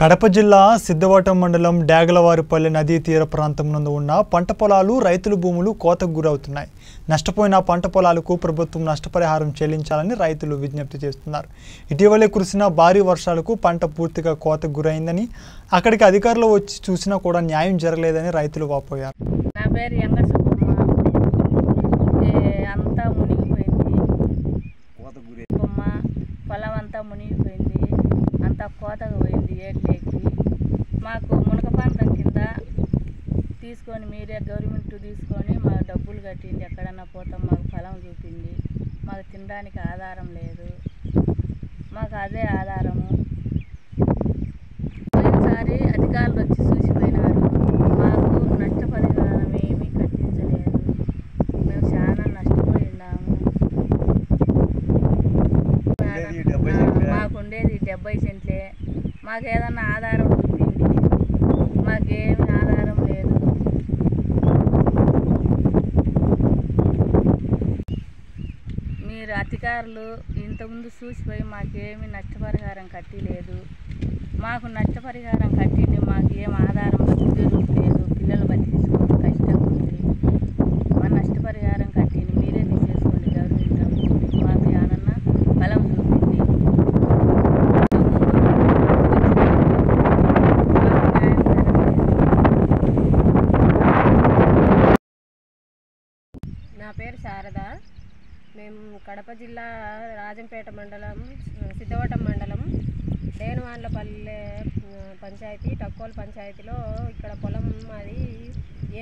కడప జిల్లా సిద్ధవటం మండలం డాగలవారిపల్లె నదీ తీర ప్రాంతం నందు ఉన్న పంట పొలాలు రైతుల భూములు కోతకు గురవుతున్నాయి. నష్టపోయిన పంట పొలాలకు ప్రభుత్వం నష్టపరిహారం చెల్లించాలని రైతులు విజ్ఞప్తి చేస్తున్నారు. ఇటీవలే కురిసిన భారీ వర్షాలకు పంట పూర్తిగా కోతకు గురైందని అక్కడికి అధికారులు వచ్చి చూసినా కూడా న్యాయం జరగలేదని రైతులు వాపోయారు. నా పేరు అంతా మునిగిపోయింది బొమ్మ పొలం అంతా మునిగిపోయింది అంతా కోతకు పోయింది ఏట్లేకి మాకు మునక ప్రాంతం కింద తీసుకొని మీరే గవర్నమెంట్ తీసుకొని మాకు డబ్బులు కట్టింది. ఎక్కడన్నా పోతాం మాకు ఫలం చూపింది. మాకు తినడానికి ఆధారం లేదు. మాకు అదే ఆధారము పోయినసారి అధికారులు వచ్చి చూసిపోయినారు మాకు నష్టపరిహారం ఏమీ కట్టించలేదు మేము చాలా నష్టపోయి ఉన్నాము ఉండేది డెబ్బై సెంట్లే. మాకు ఉండేది డెబ్బై సెంట్లే. మాకు ఏదన్నా ఆధారం ఉంటుంది మాకేమి ఆధారం లేదు. మీరు అధికారులు ఇంతకుముందు చూసిపోయి మాకేమి నష్టపరిహారం కట్టలేదు. మాకు నష్టపరిహారం కట్టింది మాకు ఏం ఆధారం బతికి లేదు పిల్లలు బతికించుకోవడం కష్టం ఉంది మా నష్టపరిహారం కట్టింది మీరే తీసేసుకోండి గవర్నమెంట్ మాకు ఏమన్నా ఫలం చూపింది మాకు న్యాయం జరగలేదు. నా పేరు శారద. మేము కడప జిల్లా రాజంపేట మండలం సిద్ధవటం మండలం దేనివాన్లపల్లె పంచాయతీ టక్కోల్ పంచాయతీలో ఇక్కడ పొలం అది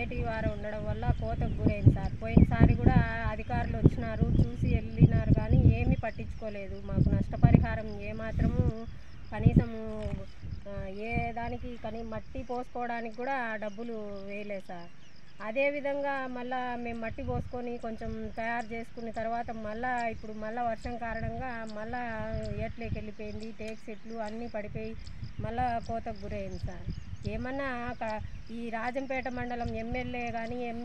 ఏటి వారం ఉండడం వల్ల కోతకు గురైంది సార్. పోయినసారి కూడా అధికారులు వచ్చినారు చూసి వెళ్ళినారు కానీ ఏమీ పట్టించుకోలేదు. మాకు నష్టపరిహారం ఏమాత్రము కనీసము ఏ దానికి కనీ మట్టి పోసుకోవడానికి కూడా డబ్బులు వేయలేదు సార్. అదేవిధంగా మళ్ళా మేము మట్టి పోసుకొని కొంచెం తయారు చేసుకున్న తర్వాత మళ్ళా ఇప్పుడు మళ్ళా వర్షం కారణంగా మళ్ళా ఏట్లోకి వెళ్ళిపోయింది టేక్ చెట్లు అన్నీ పడిపోయి మళ్ళా కోతకు గురైంది సార్. ఏమన్నా ఈ రాజంపేట మండలం ఎమ్మెల్యే కానీ ఎం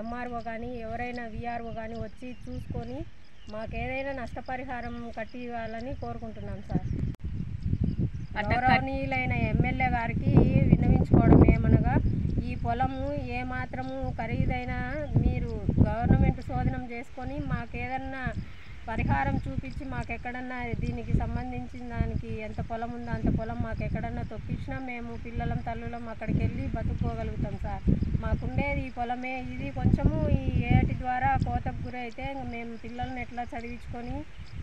ఎంఆర్ఓ కానీ ఎవరైనా విఆర్ఓ కానీ వచ్చి చూసుకొని మాకు ఏదైనా నష్టపరిహారం కట్టి ఇవ్వాలని కోరుకుంటున్నాం సార్. గౌరవనీయులైన ఎమ్మెల్యే గారికి విన్నవించుకోవడం పొలము ఏమాత్రము ఖరీదైన మీరు గవర్నమెంట్ శోధనం చేసుకొని మాకేదన్నా పరిహారం చూపించి మాకు ఎక్కడన్నా దీనికి సంబంధించిన దానికి ఎంత పొలం ఉందో అంత పొలం మాకు ఎక్కడన్నా తొప్పించినా మేము పిల్లలం తల్లులం అక్కడికి వెళ్ళి బతుక్కోగలుగుతాం సార్. మాకుండేది ఈ పొలమే. ఇది కొంచెము ఈ ఏటి ద్వారా కోతకు గురైతే మేము పిల్లల్ని ఎట్లా చదివించుకొని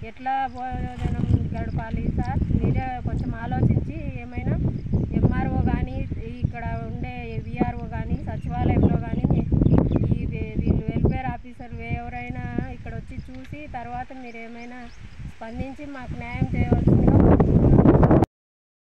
ఎట్లా భోజనం గడపాలి సార్? మీరే కొంచెం ఆలోచించి ఏమైనా ఎంఆర్ఓ కానీ ఇక్కడ చూసి తర్వాత మీరు ఏమైనా స్పందించి మాకు న్యాయం చేయవలసిందిగా